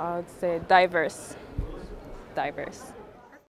I would say diverse. Diverse.